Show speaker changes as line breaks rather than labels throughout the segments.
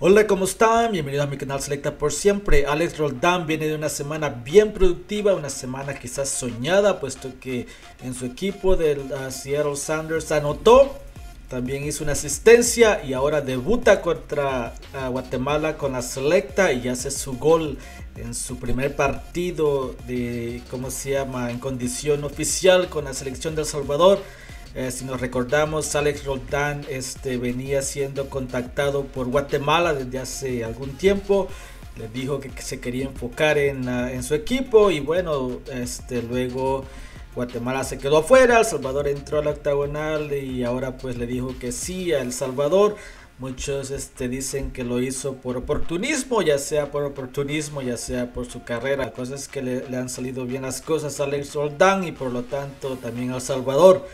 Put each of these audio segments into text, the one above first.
Hola, ¿cómo están? Bienvenidos a mi canal Selecta por siempre. Alex Roldán viene de una semana bien productiva, una semana quizás soñada, puesto que en su equipo del uh, Seattle Sanders anotó, también hizo una asistencia y ahora debuta contra uh, Guatemala con la Selecta y hace su gol en su primer partido de, ¿cómo se llama?, en condición oficial con la selección del Salvador. Eh, si nos recordamos, Alex Roldán este, venía siendo contactado por Guatemala desde hace algún tiempo. Le dijo que, se quería enfocar en, en, su equipo y bueno, este, luego Guatemala se quedó afuera, El Salvador entró al octagonal y ahora pues le dijo que sí a El Salvador. Muchos este, dicen que lo hizo por oportunismo, ya sea por oportunismo, ya sea por su carrera. La cosa es que le, le han salido bien las cosas a Alex Roldán y por lo tanto también a El Salvador.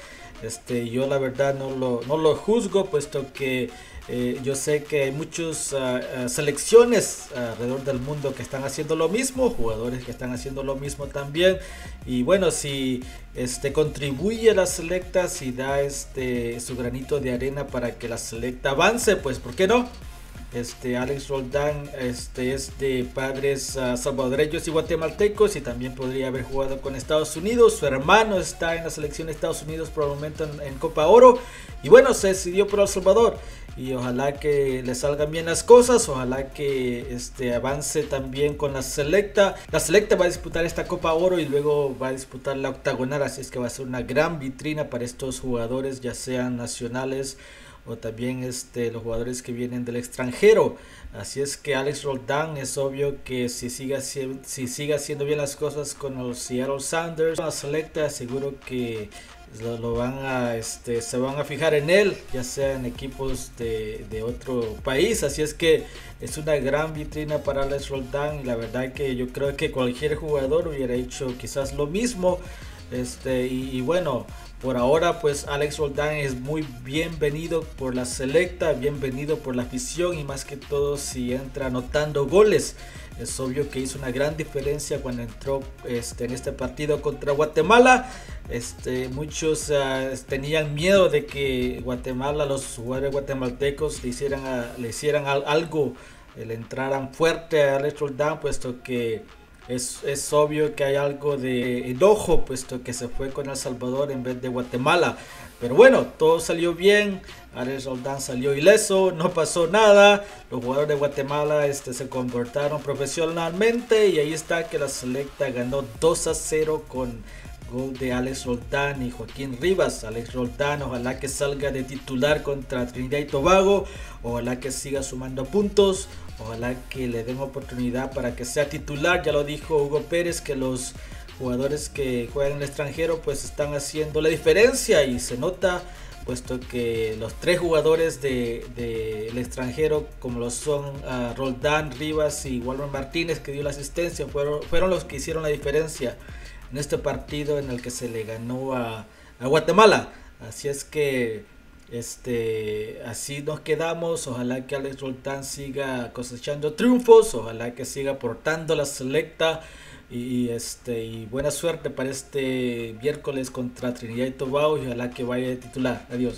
Este, yo la verdad no lo, no lo juzgo, puesto que eh, yo sé que hay muchas ah, ah, selecciones alrededor del mundo que están haciendo lo mismo, jugadores que están haciendo lo mismo también. Y bueno, si este, contribuye a la selecta, si da este, su granito de arena para que la selecta avance, pues ¿por qué no? Este, Alex Roldán este, es de padres uh, salvadoreños y guatemaltecos y también podría haber jugado con Estados Unidos. Su hermano está en la selección de Estados Unidos por el momento en, Copa Oro. Y bueno, se decidió por El Salvador. Y ojalá que le salgan bien las cosas. Ojalá que este, avance también con la selecta. La selecta va a disputar esta Copa Oro y luego va a disputar la octagonal. Así es que va a ser una gran vitrina para estos jugadores, ya sean nacionales o también este, los jugadores que vienen del extranjero. Así es que Alex Roldán es obvio que si sigue, si sigue haciendo bien las cosas con los Seattle Sounders, la selecta seguro que lo, van a, este, se van a fijar en él, ya sea en equipos de, de, otro país. Así es que es una gran vitrina para Alex Roldán la verdad que yo creo que cualquier jugador hubiera hecho quizás lo mismo. Este, y, bueno, por ahora pues Alex Roldán es muy bienvenido por la selecta, bienvenido por la afición y más que todo si entra anotando goles. Es obvio que hizo una gran diferencia cuando entró este, en este partido contra Guatemala. Este, muchos uh, tenían miedo de que Guatemala, los jugadores guatemaltecos le hicieran, le hicieran algo, le entraran fuerte a Alex Roldán, puesto que es, obvio que hay algo de enojo, puesto que se fue con El Salvador en vez de Guatemala. Pero bueno, todo salió bien. Alex Roldán salió ileso, no pasó nada. Los jugadores de Guatemala este, se comportaron profesionalmente y ahí está que la selecta ganó 2 a 0 con gol de Alex Roldán y Joaquín Rivas. Alex Roldán, ojalá que salga de titular contra Trinidad y Tobago, ojalá que siga sumando puntos, Ojalá que le den oportunidad para que sea titular. Ya lo dijo Hugo Pérez que los jugadores que juegan en el extranjero pues están haciendo la diferencia y se nota puesto que los tres jugadores del de, extranjero como lo son uh, Roldán, Rivas y Walter Martínez que dio la asistencia fueron, fueron los que hicieron la diferencia en este partido en el que se le ganó a, a Guatemala. Así es que este, así nos quedamos. Ojalá que Alex Roltán siga cosechando triunfos. Ojalá que siga portando la selecta. Y, este, y buena suerte para este miércoles contra Trinidad y Tobago. Y ojalá que vaya a titular. Adiós.